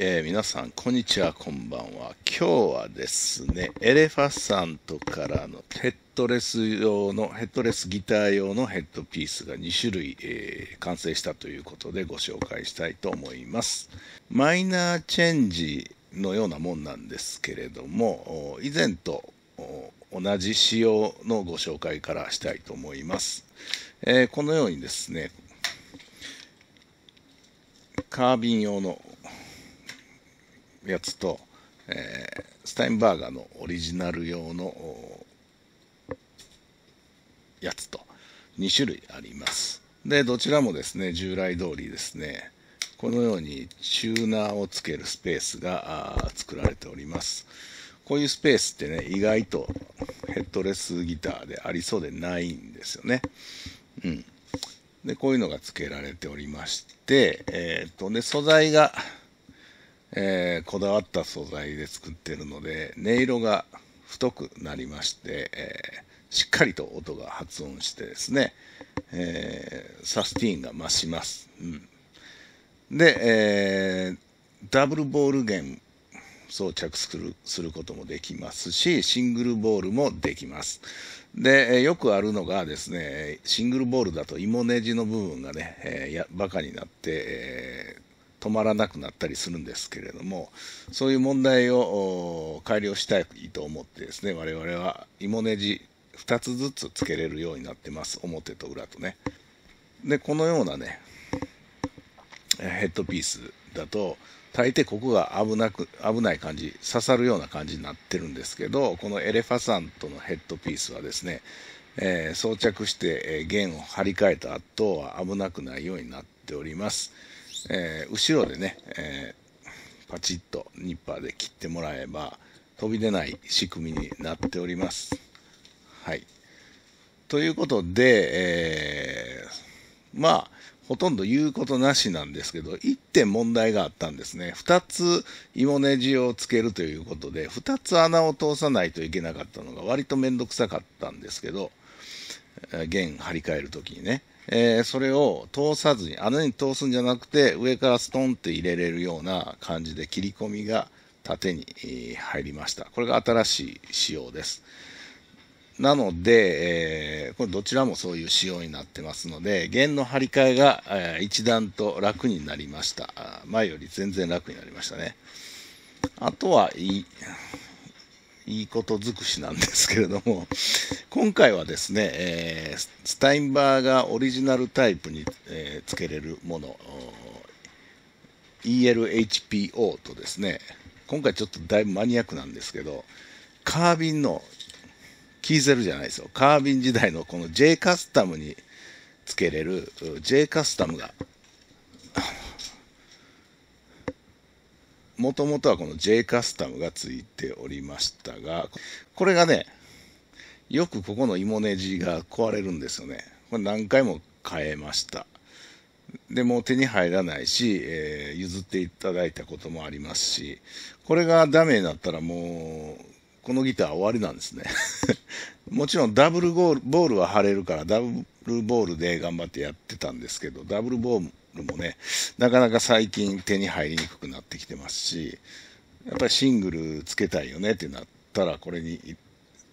えー、皆さん、こんにちは、こんばんは。今日はですね、エレファサントからのヘッドレス用の、ヘッドレスギター用のヘッドピースが2種類、えー、完成したということでご紹介したいと思います。マイナーチェンジのようなもんなんですけれども、以前と同じ仕様のご紹介からしたいと思います。えー、このようにですね、カービン用のやつと、えー、スタインバーガーのオリジナル用のやつと2種類あります。で、どちらもですね、従来通りですね、このようにチューナーをつけるスペースが作られております。こういうスペースってね、意外とヘッドレスギターでありそうでないんですよね。うん。で、こういうのが付けられておりまして、えっ、とね、素材がえー、こだわった素材で作ってるので音色が太くなりまして、えー、しっかりと音が発音してですね、えー、サスティーンが増します、うん、で、えダブルボール弦装着するすることもできますしシングルボールもできます。でよくあるのがですねシングルボールだと芋ネジの部分がね、えー、やバカになって、え止まらなくなったりするんですけれどもそういう問題を改良したいと思ってですね我々は芋ネジ2つずつつけれるようになってます表と裏とねでこのようなねヘッドピースだと大抵ここが危なく危ない感じ刺さるような感じになってるんですけどこのエレファサントのヘッドピースはですね、えー、装着して、え、弦を張り替えた後は危なくないようになっております。えー、後ろでね、えー、パチッとニッパーで切ってもらえば飛び出ない仕組みになっております。はい。ということで、えー、まあ、ほとんど言うことなしなんですけど、1点問題があったんですね。2つ芋ネジをつけるということで、2つ穴を通さないといけなかったのが割と面倒くさかったんですけど、弦張り替えるときにね。えー、それを通さずに穴に通すんじゃなくて上からストンって入れれるような感じで切り込みが縦に入りました。これが新しい仕様です。なので、えー、これどちらもそういう仕様になってますので弦の張り替えが、えー、一段と楽になりました。前より全然楽になりましたね。あとはいいいいこと尽くしなんですけれども、今回はですね、えー、スタインバーガーオリジナルタイプに、えー、つけれるもの、ELHPO とですね、今回ちょっとだいぶマニアックなんですけど、カービンの、キーゼルじゃないですよ、カービン時代のこの J カスタムにつけれる J カスタムがもともとはこの J カスタムがついておりましたが、これがね、よくここの芋ネジが壊れるんですよね。これ何回も変えました。でもう手に入らないし、えー、譲っていただいたこともありますし、これがダメになったらもう、このギター終わりなんですね。もちろんダブルボールは貼れるからダブルボールで頑張ってやってたんですけど、ダブルボールもね、なかなか最近手に入りにくくなってきてますし、やっぱりシングルつけたいよねってなったら、これに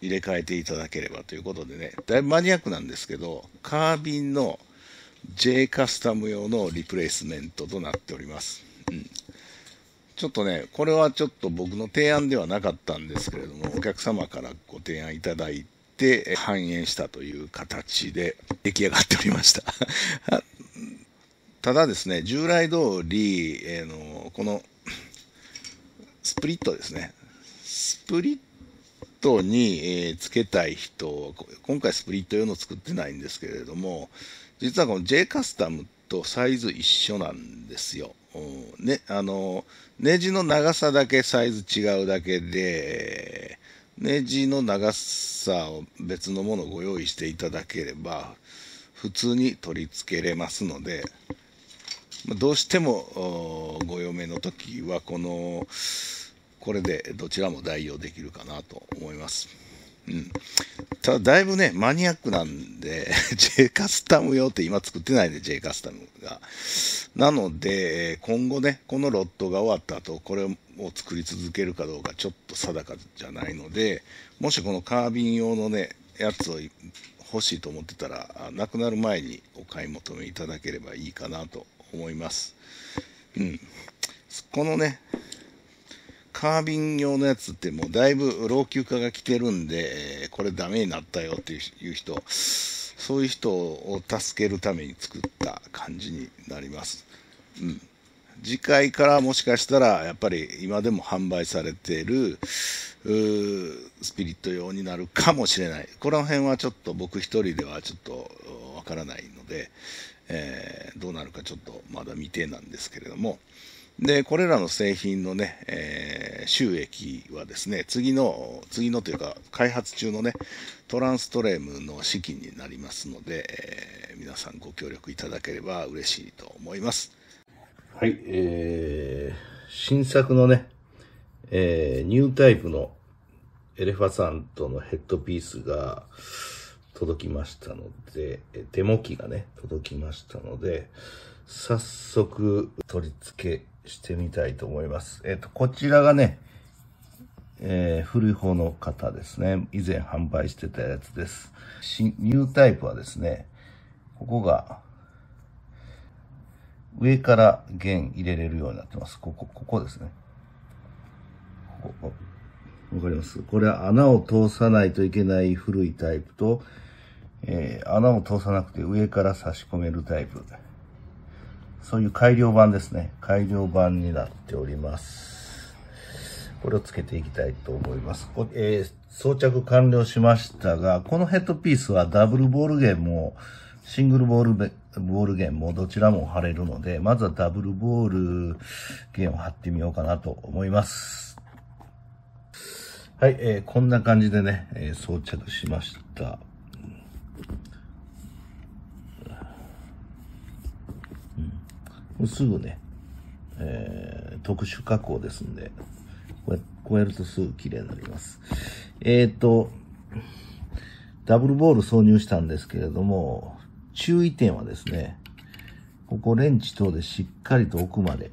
入れ替えていただければということでね、だいぶマニアックなんですけど、カービンの J カスタム用のリプレイスメントとなっております。うんちょっとね、これはちょっと僕の提案ではなかったんですけれども、お客様からご提案いただいて、反映したという形で出来上がっておりました。ただですね、従来通り、えー、のこのスプリットですね、スプリットに、えー、つけたい人、今回スプリット用の作ってないんですけれども、実はこの J カスタムとサイズ一緒なんですよ。ね、あの、ネジの長さだけサイズ違うだけで、ネジの長さを別のものをご用意していただければ、普通に取り付けれますので、どうしてもご嫁の時はこのこれでどちらも代用できるかなと思いますうん。ただ、だいぶね、マニアックなんで、J カスタム用って今作ってないんで、J カスタムが。なので、今後ね、このロットが終わった後、これを作り続けるかどうかちょっと定かじゃないので、もしこのカービン用のね、やつを欲しいと思ってたら、なくなる前にお買い求めいただければいいかなと思います。うん。このね、カービン用のやつってもうだいぶ老朽化が来てるんで、これダメになったよっていう人、そういう人を助けるために作った感じになります。うん。次回からもしかしたらやっぱり今でも販売されているスピリット用になるかもしれない。この辺はちょっと僕一人ではちょっとわからないので、えー、どうなるかちょっとまだ未定なんですけれども、で、これらの製品のね、えー、収益はですね、次の、次のというか、開発中のね、トランストレームの資金になりますので、えー、皆さんご協力いただければ嬉しいと思います。はい、えー、新作のね、えー、ニュータイプのエレファサントのヘッドピースが届きましたので、デモ機がね、届きましたので、早速取り付けしてみたいと思います。えっ、ー、と、こちらがね、えー、古い方の方ですね。以前販売してたやつです。新、ニュータイプはですね、ここが、上から弦入れれるようになってます。ここ、ここですね。ここ、わかります？これは穴を通さないといけない古いタイプと、えー、穴を通さなくて上から差し込めるタイプ。そういう改良版ですね。改良版になっております。これをつけていきたいと思います。えー、装着完了しましたが、このヘッドピースはダブルボール弦も、シングルボールボール弦もどちらも貼れるので、まずはダブルボール弦を貼ってみようかなと思います。はい、えー、こんな感じでね、えー、装着しました。すぐね、えー、特殊加工ですんで、こうやこうやるとすぐ綺麗になります。えっ、ー、と、ダブルボール挿入したんですけれども、注意点はですね、ここレンチ等でしっかりと奥まで、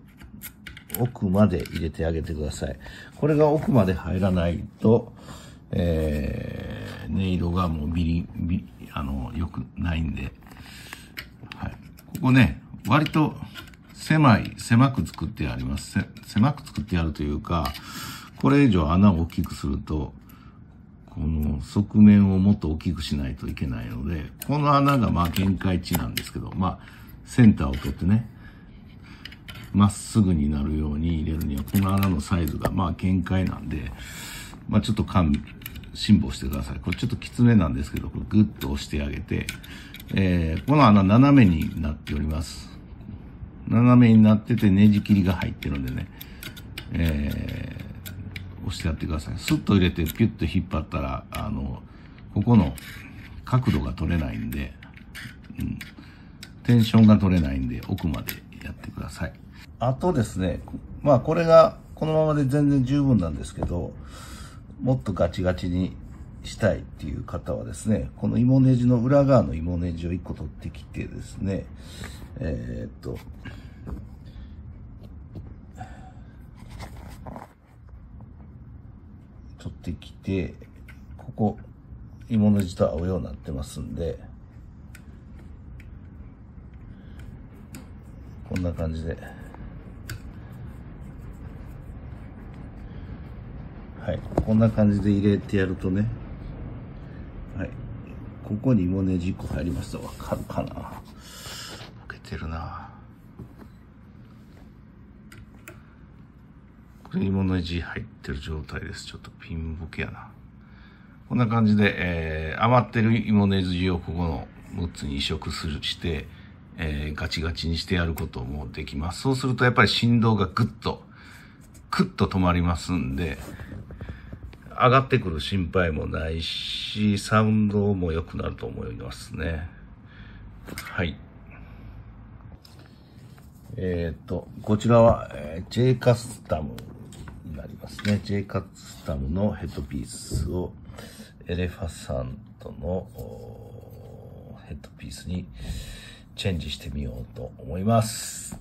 奥まで入れてあげてください。これが奥まで入らないと、えー、音色がもうビリ、ビあの、良くないんで、はい。ここね、割と狭い、狭く作ってあります。狭く作ってあるというか、これ以上穴を大きくすると、この側面をもっと大きくしないといけないので、この穴がまあ限界値なんですけど、まあ、センターを取ってね、まっすぐになるように入れるには、この穴のサイズがまあ限界なんで、まあちょっと勘、辛抱してください。これちょっときつめなんですけど、これグッと押してあげて、えー、この穴斜めになっております。斜めになっててネジ切りが入ってるんでね、えー、押してやってください。スッと入れてピュッと引っ張ったら、あの、ここの角度が取れないんで、うん、テンションが取れないんで奥までやってください。あとですね、まあこれがこのままで全然十分なんですけど、もっとガチガチにしたいっていう方はですね、この芋ネジの裏側の芋ネジを1個取ってきてですね、えー、っと、取ってきて、ここ、芋ネジと合うようになってますんで、こんな感じで、はい、こんな感じで入れてやるとね、はい。ここに芋ネジ1個入りました。わかるかな？開けてるなこれ芋ネジ入ってる状態です。ちょっとピンボケやな。こんな感じで、えー、余ってる芋ネジをここの6つに移植するして、えー、ガチガチにしてやることもできます。そうするとやっぱり振動がぐっと、クッと止まりますんで、上がってくる心配もないし、サウンドも良くなると思いますね。はい。えっ、ー、と、こちらは、えー、J カスタムになりますね。J カスタムのヘッドピースを、エレファサントのヘッドピースにチェンジしてみようと思います。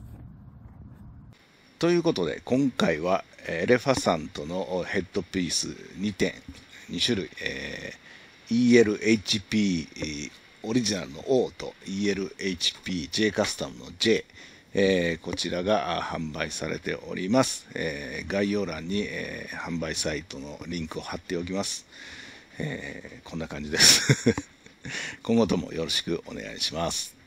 ということで今回はエレファサントのヘッドピース2点2種類、えー、ELHP オリジナルの O と ELHP J カスタムの J えー、こちらが販売されております。えー、概要欄に、えー、販売サイトのリンクを貼っておきます。えこんな感じです。今後ともよろしくお願いします。